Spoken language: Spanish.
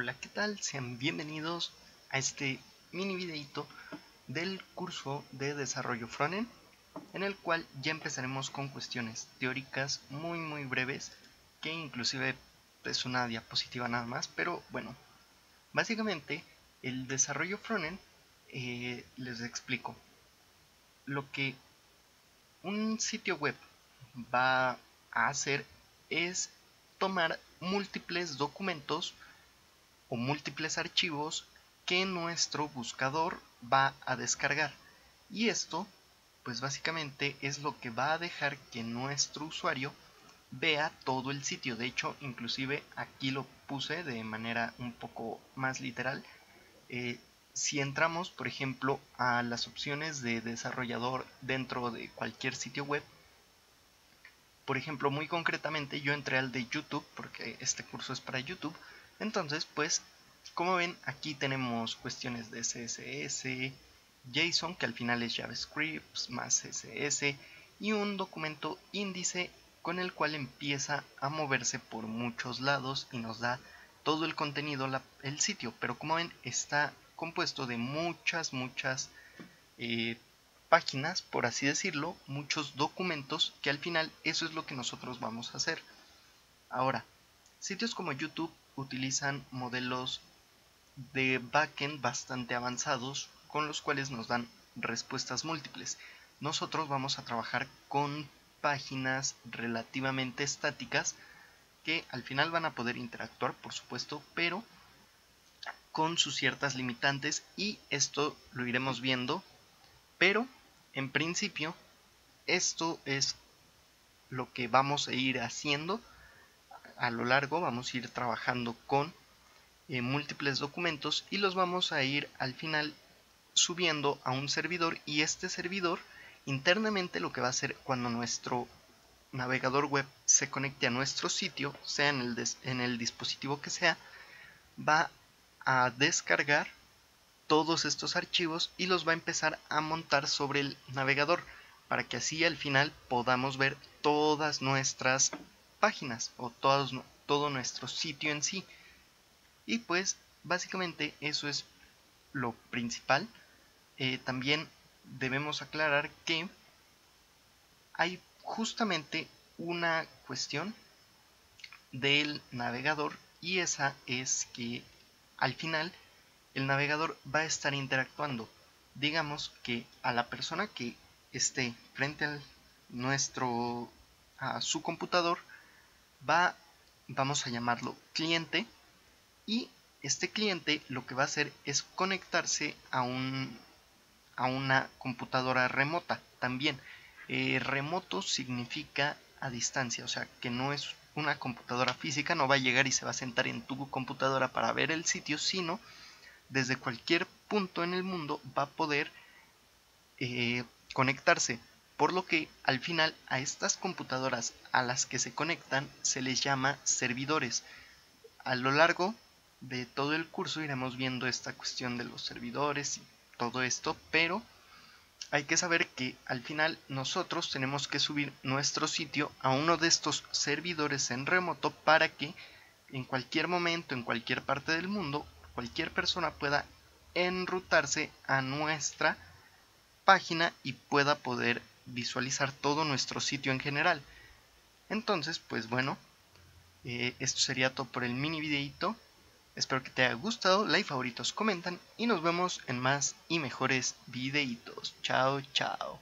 Hola, ¿qué tal? Sean bienvenidos a este mini videito del curso de desarrollo frontend en el cual ya empezaremos con cuestiones teóricas muy muy breves que inclusive es una diapositiva nada más, pero bueno, básicamente el desarrollo frontend eh, les explico lo que un sitio web va a hacer es tomar múltiples documentos o múltiples archivos que nuestro buscador va a descargar. Y esto, pues básicamente es lo que va a dejar que nuestro usuario vea todo el sitio. De hecho, inclusive aquí lo puse de manera un poco más literal. Eh, si entramos, por ejemplo, a las opciones de desarrollador dentro de cualquier sitio web, por ejemplo, muy concretamente yo entré al de YouTube, porque este curso es para YouTube, entonces, pues, como ven, aquí tenemos cuestiones de CSS, JSON, que al final es JavaScript, más CSS, y un documento índice con el cual empieza a moverse por muchos lados y nos da todo el contenido, el sitio. Pero como ven, está compuesto de muchas, muchas eh, páginas, por así decirlo, muchos documentos, que al final eso es lo que nosotros vamos a hacer. Ahora, sitios como YouTube utilizan modelos de backend bastante avanzados con los cuales nos dan respuestas múltiples. Nosotros vamos a trabajar con páginas relativamente estáticas que al final van a poder interactuar, por supuesto, pero con sus ciertas limitantes y esto lo iremos viendo, pero en principio esto es lo que vamos a ir haciendo a lo largo vamos a ir trabajando con eh, múltiples documentos y los vamos a ir al final subiendo a un servidor y este servidor internamente lo que va a hacer cuando nuestro navegador web se conecte a nuestro sitio, sea en el, en el dispositivo que sea, va a descargar todos estos archivos y los va a empezar a montar sobre el navegador para que así al final podamos ver todas nuestras páginas o todo nuestro sitio en sí. Y pues básicamente eso es lo principal. Eh, también debemos aclarar que hay justamente una cuestión del navegador y esa es que al final el navegador va a estar interactuando. Digamos que a la persona que esté frente a nuestro a su computador va, vamos a llamarlo cliente, y este cliente lo que va a hacer es conectarse a, un, a una computadora remota también. Eh, remoto significa a distancia, o sea que no es una computadora física, no va a llegar y se va a sentar en tu computadora para ver el sitio, sino desde cualquier punto en el mundo va a poder eh, conectarse por lo que al final a estas computadoras a las que se conectan se les llama servidores. A lo largo de todo el curso iremos viendo esta cuestión de los servidores y todo esto, pero hay que saber que al final nosotros tenemos que subir nuestro sitio a uno de estos servidores en remoto para que en cualquier momento, en cualquier parte del mundo, cualquier persona pueda enrutarse a nuestra página y pueda poder visualizar todo nuestro sitio en general. Entonces, pues bueno, eh, esto sería todo por el mini videito. Espero que te haya gustado, like, favoritos, comentan y nos vemos en más y mejores videitos. Chao, chao.